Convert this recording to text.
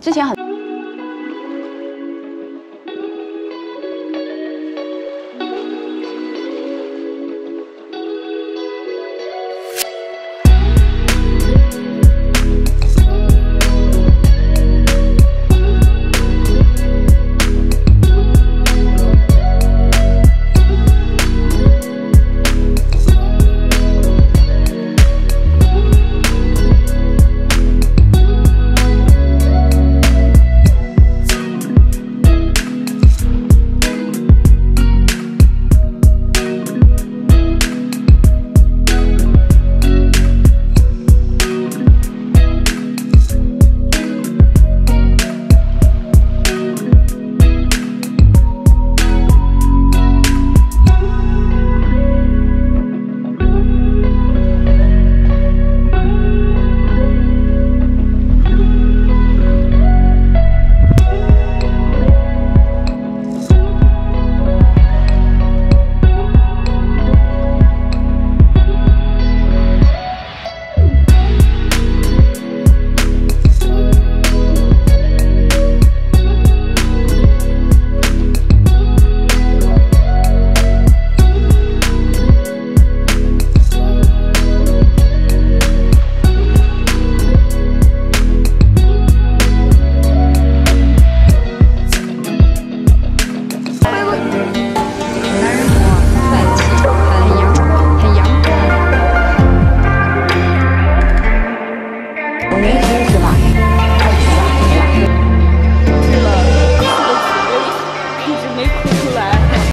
之前很